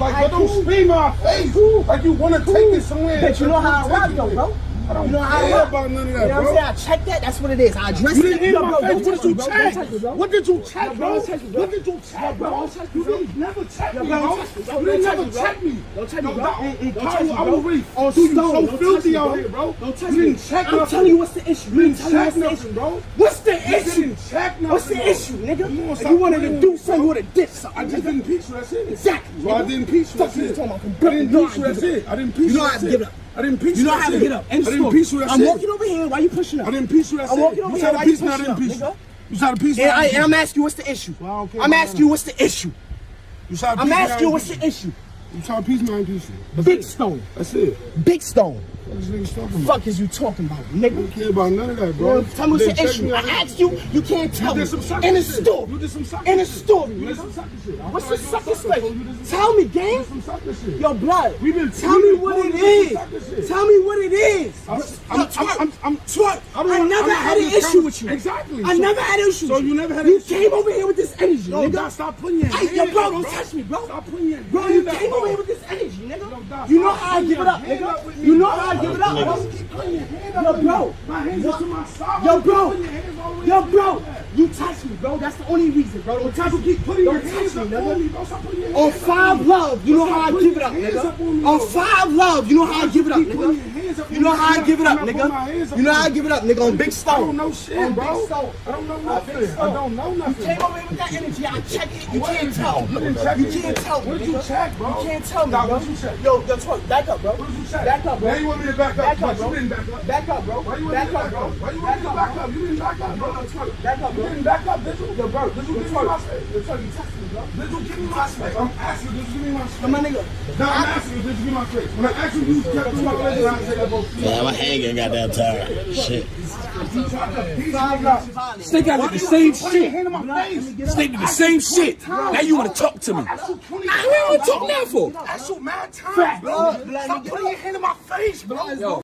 Like, but don't scream in my face. Like you want to take it somewhere. But you know how I rock though, bro. I don't You know I care about none of You that, know what. I'm saying? I check that. That's what it is. I address You it. didn't hear Yo, bro, What did you bro. Check? bro. What did you check, bro, bro? don't touch me, bro. What did you check, bro, bro? don't touch me, You didn't never check me, bro, bro. don't touch me, bro. You didn't never check me. Don't touch me, bro. Mm-mm, don't I will- bro. On stone, so filthy out bro. here, bro. Don't You me. didn't check I'm telling you what's the issue. You You didn't check what's the nothing, issue. bro. What's the You issue? didn't check nothing. What's the issue, You nigga? You wanted to do something, you would have did something. I just didn't peach you, that's it. Exactly. So I didn't peach you, that's you it. I didn't You peach you, that's it. I didn't peach You you, know I that's to up. I didn't peach You know how to get up. End I didn't peach you, I'm walking over here. Why you pushing up? I didn't peach you, I'm walking over here. Why you peach me, I pushing didn't up, nigga? You tried to peach me, And I I, didn't and I'm asking you what's the issue. Well, I don't care I'm asking you what's the issue. You tried to I'm asking you what's the issue. You tried to peach me, I didn't peach. That's Big it. Stone. That's it. Big Stone. What this nigga's talking about? Fuck is you talking about, I nigga? don't care about none of that, bro. Bro, tell me what's the issue. I asked you, you can't tell You me. some In a story. You did some sucker In a story, You did some sucker shit. I What's the sucker shit? so you did some Tell me, You gang. did some sucker shit. Yo, blood. We been- Tell me what it is. Tell me what it is. I'm, I'm. I'm. I'm I never had an having issue with you. Exactly. I So- never had an issue so with you never had You an issue. came over here with this energy, Yo, nigga. Dot, stop putting your Hey, yo, bro, don't touch me, bro. Stop putting your Bro, you came over here with this energy, nigga. Yo, Dot, You know how I give it your up, nigga. me, You know bro. how I give it up, bro. Keep putting your hand up Yo, with bro. me. My hands are to my side. Yo, bro. putting your hands all the way Yo, bro. there. You touch me, bro. That's the only reason, bro. Don't touch me. Keep putting your Don't hands touch up me, on nigga. me, bro. Stop putting your On hands up five love, you know how I give it up, your hands up on me, nigga. On five love, you know how I give it up, Keep putting your nigga. You know how I give it up, my nigga. You know how I give it up, nigga. On Big I Stone. don't know shit, bro. I don't know nothing. I don't know nothing. You came over here with that energy. I checked it. You can't tell. You didn't check You it. can't tell. What did you check, bro? You can't tell me, bro. what? Yo, yo, Twork. Back up, bro. What did you check? Back up, bro. Now you want me to back up, Back up, bro. back up. Bro. Why you want me to back up? Why you want me to back up? You didn't back up, bro. No, no, Twork. Back up, bro. You didn't back up, did you? Yo, bro. Did you Yo, give me my space? You me, bro. Did you give me my space? I'm asking you, did you give me my space? Yo, my nigga. No, I'm asking you, did you give me my space? When I asked you, you kept the fuck legs around and said that both. Yeah, my hand getting goddamn tired. Shit. Snake out did the same shit. hand in. Snake did the same shit. Now you want to talk to me. I shoot 20 I want to talk now for. I shoot mad times, bro. Stop putting your hand in my face, bro. Yo.